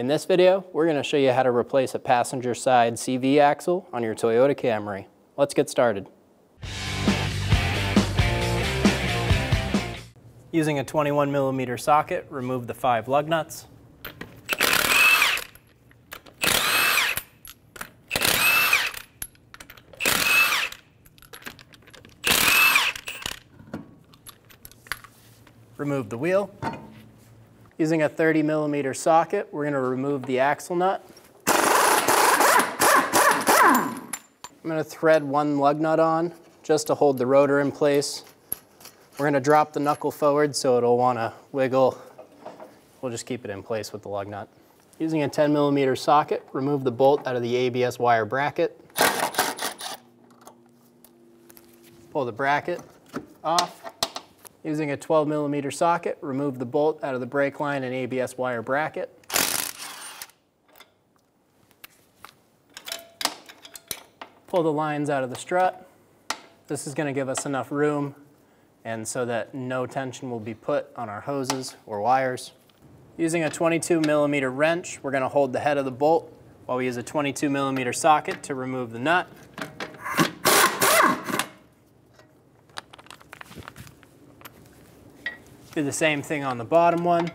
In this video, we're going to show you how to replace a passenger side CV axle on your Toyota Camry. Let's get started. Using a 21 millimeter socket, remove the five lug nuts. Remove the wheel. Using a 30 millimeter socket, we're going to remove the axle nut. I'm going to thread one lug nut on just to hold the rotor in place. We're going to drop the knuckle forward so it'll want to wiggle. We'll just keep it in place with the lug nut. Using a 10 millimeter socket, remove the bolt out of the ABS wire bracket. Pull the bracket off. Using a 12 millimeter socket, remove the bolt out of the brake line and ABS wire bracket. Pull the lines out of the strut. This is going to give us enough room and so that no tension will be put on our hoses or wires. Using a 22 millimeter wrench, we're going to hold the head of the bolt while we use a 22 millimeter socket to remove the nut. Do the same thing on the bottom one.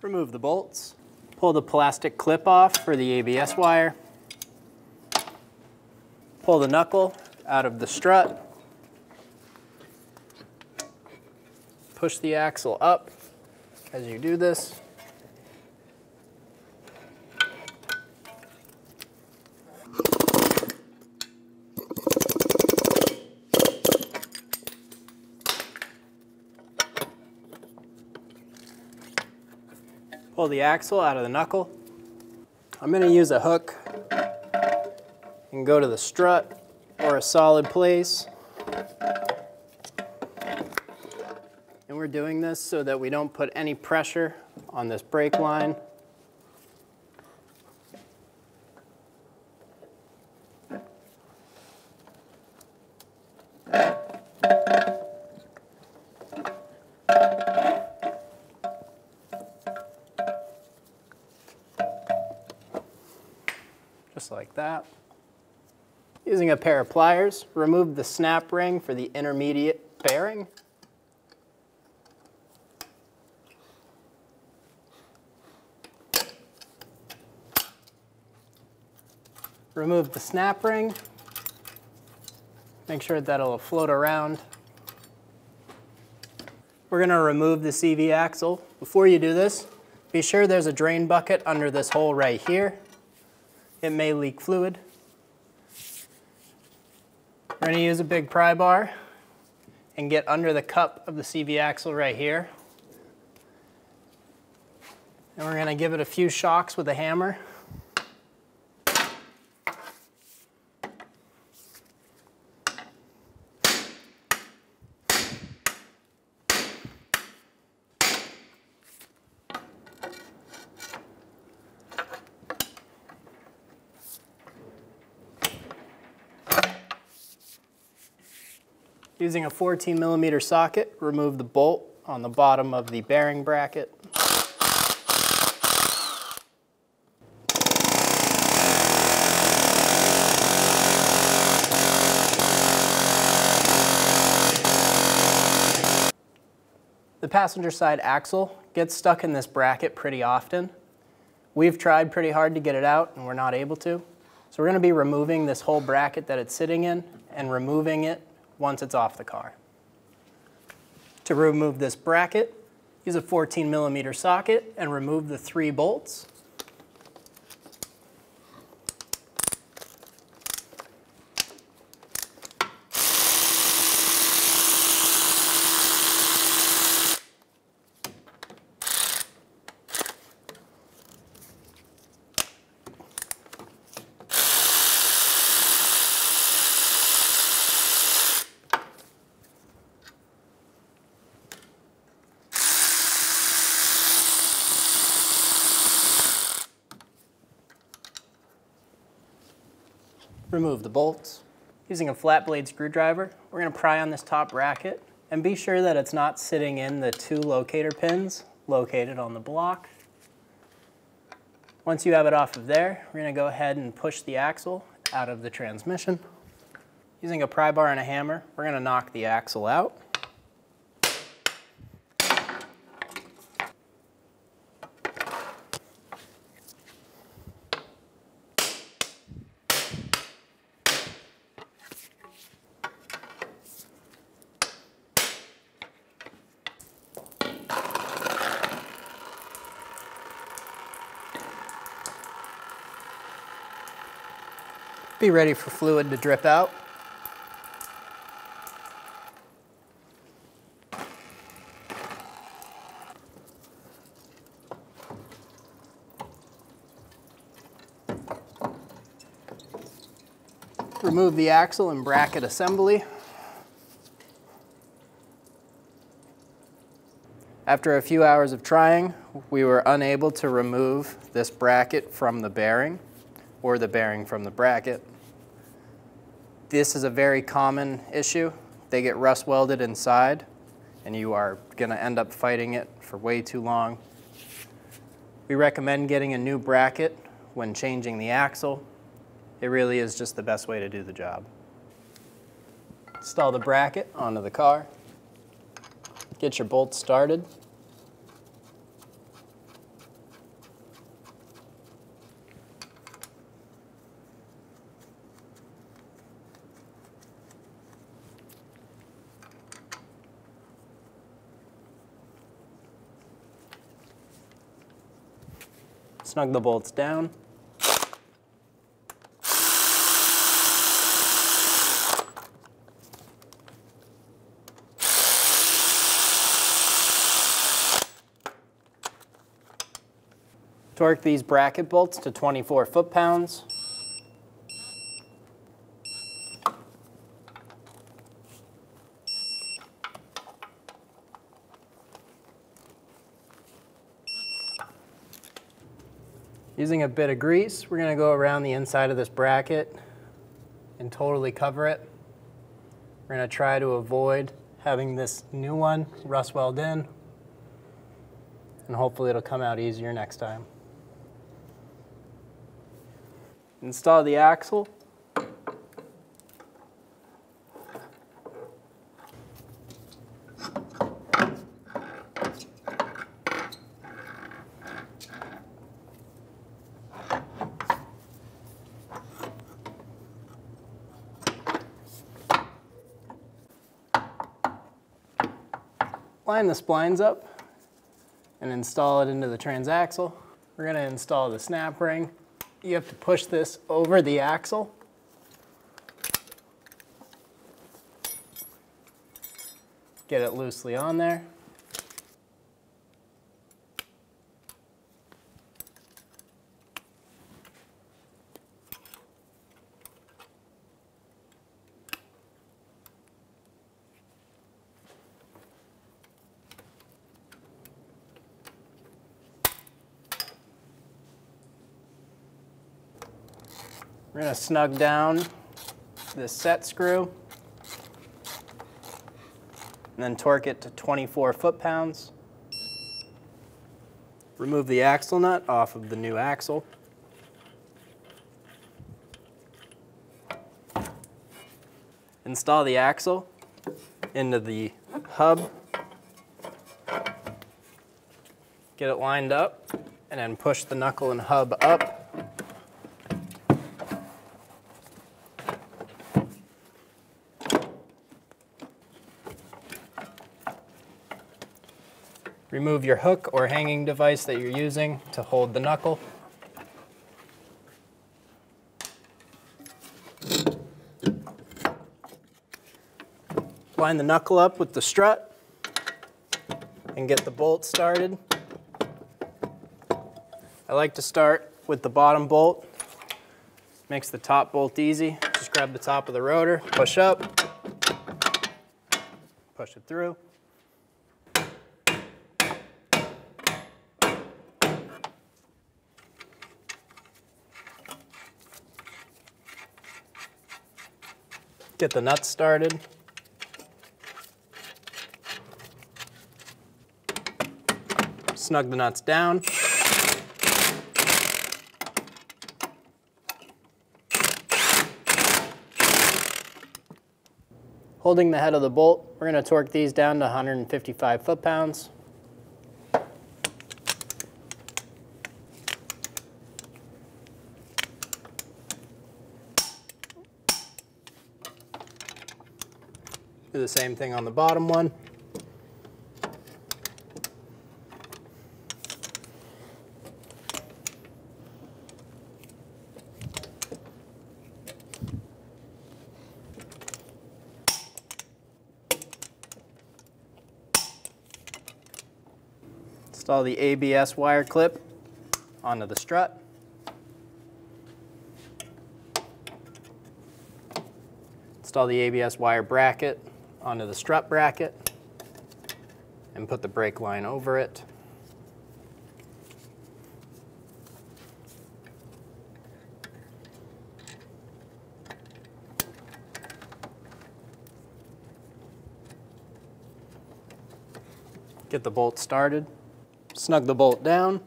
Remove the bolts. Pull the plastic clip off for the ABS wire. Pull the knuckle out of the strut. Push the axle up as you do this. Pull the axle out of the knuckle. I'm going to use a hook and go to the strut or a solid place. And we're doing this so that we don't put any pressure on this brake line. Using a pair of pliers, remove the snap ring for the intermediate bearing. Remove the snap ring. Make sure that it'll float around. We're going to remove the CV axle. Before you do this, be sure there's a drain bucket under this hole right here. It may leak fluid. We're to use a big pry bar and get under the cup of the CV axle right here. And we're going to give it a few shocks with a hammer. Using a 14 millimeter socket, remove the bolt on the bottom of the bearing bracket. The passenger side axle gets stuck in this bracket pretty often. We've tried pretty hard to get it out and we're not able to. So we're going to be removing this whole bracket that it's sitting in and removing it once it's off the car. To remove this bracket, use a 14 millimeter socket and remove the three bolts. Remove the bolts. Using a flat blade screwdriver, we're going to pry on this top bracket and be sure that it's not sitting in the two locator pins located on the block. Once you have it off of there, we're going to go ahead and push the axle out of the transmission. Using a pry bar and a hammer, we're going to knock the axle out. Be ready for fluid to drip out. Remove the axle and bracket assembly. After a few hours of trying, we were unable to remove this bracket from the bearing or the bearing from the bracket. This is a very common issue. They get rust welded inside and you are going to end up fighting it for way too long. We recommend getting a new bracket when changing the axle. It really is just the best way to do the job. Install the bracket onto the car. Get your bolts started. Snug the bolts down. Torque these bracket bolts to 24 foot-pounds. Using a bit of grease, we're going to go around the inside of this bracket and totally cover it. We're going to try to avoid having this new one rust weld in, and hopefully it'll come out easier next time. Install the axle. Line the splines up and install it into the transaxle. We're going to install the snap ring. You have to push this over the axle. Get it loosely on there. We're to snug down this set screw and then torque it to 24 foot-pounds. Remove the axle nut off of the new axle. Install the axle into the hub. Get it lined up and then push the knuckle and hub up Remove your hook or hanging device that you're using to hold the knuckle. Line the knuckle up with the strut and get the bolt started. I like to start with the bottom bolt. Makes the top bolt easy. Just grab the top of the rotor, push up, push it through. Get the nuts started. Snug the nuts down. Holding the head of the bolt, we're going to torque these down to 155 foot-pounds. Do the same thing on the bottom one. Install the ABS wire clip onto the strut. Install the ABS wire bracket onto the strut bracket and put the brake line over it. Get the bolt started. Snug the bolt down.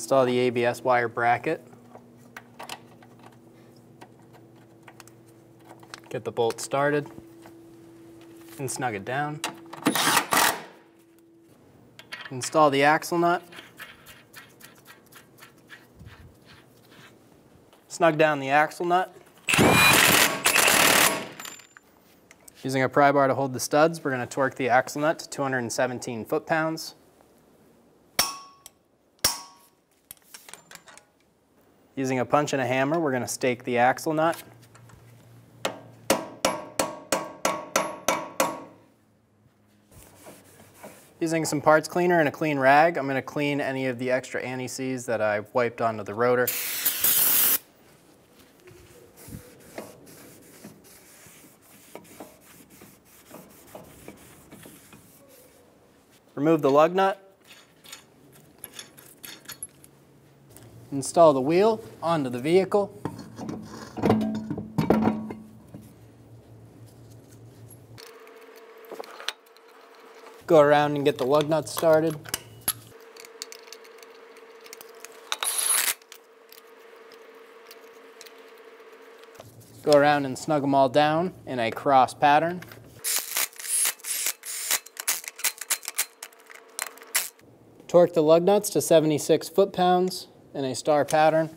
Install the ABS wire bracket. Get the bolt started and snug it down. Install the axle nut. Snug down the axle nut. Using a pry bar to hold the studs, we're going to torque the axle nut to 217 foot-pounds. Using a punch and a hammer, we're going to stake the axle nut. Using some parts cleaner and a clean rag, I'm going to clean any of the extra anti-seize that I've wiped onto the rotor. Remove the lug nut. Install the wheel onto the vehicle. Go around and get the lug nuts started. Go around and snug them all down in a cross pattern. Torque the lug nuts to 76 foot-pounds in a star pattern.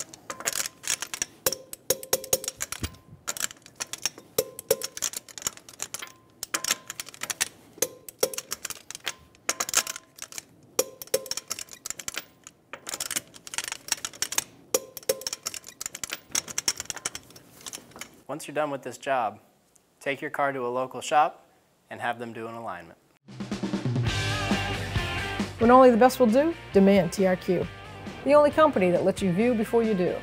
Once you're done with this job, take your car to a local shop and have them do an alignment. When only the best will do, demand TRQ. The only company that lets you view before you do.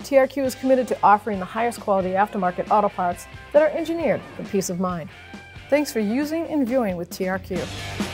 TRQ is committed to offering the highest quality aftermarket auto parts that are engineered for peace of mind. Thanks for using and viewing with TRQ.